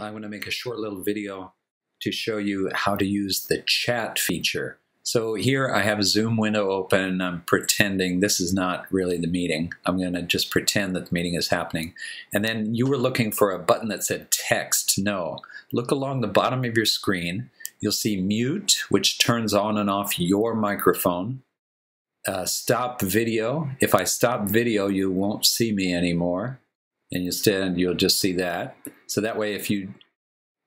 I'm going to make a short little video to show you how to use the chat feature. So here I have a Zoom window open. I'm pretending this is not really the meeting. I'm going to just pretend that the meeting is happening. And then you were looking for a button that said text. No. Look along the bottom of your screen. You'll see mute, which turns on and off your microphone. Uh, stop video. If I stop video, you won't see me anymore. And instead, you'll just see that. So that way, if you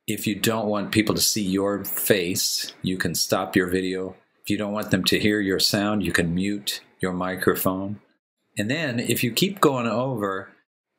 if you don't want people to see your face, you can stop your video. If you don't want them to hear your sound, you can mute your microphone. And then if you keep going over,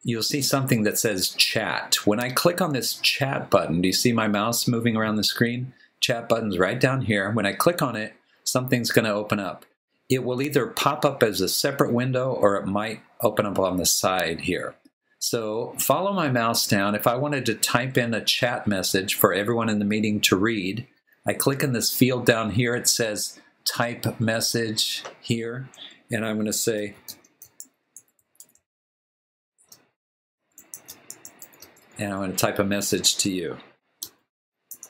you'll see something that says chat. When I click on this chat button, do you see my mouse moving around the screen? Chat button's right down here. When I click on it, something's going to open up. It will either pop up as a separate window or it might open up on the side here. So follow my mouse down. If I wanted to type in a chat message for everyone in the meeting to read, I click in this field down here. It says type message here. And I'm going to say, and I'm going to type a message to you.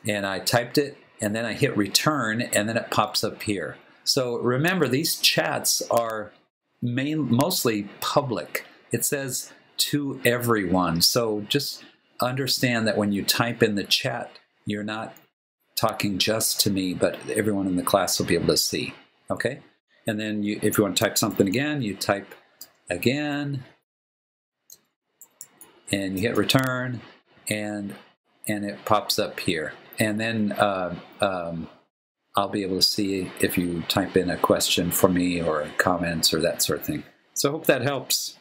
And I typed it, and then I hit return, and then it pops up here. So remember, these chats are main, mostly public. It says to everyone. So just understand that when you type in the chat, you're not talking just to me, but everyone in the class will be able to see. Okay? And then you, if you want to type something again, you type again, and you hit return, and and it pops up here. And then uh, um, I'll be able to see if you type in a question for me or comments or that sort of thing. So I hope that helps.